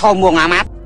Sombong amat.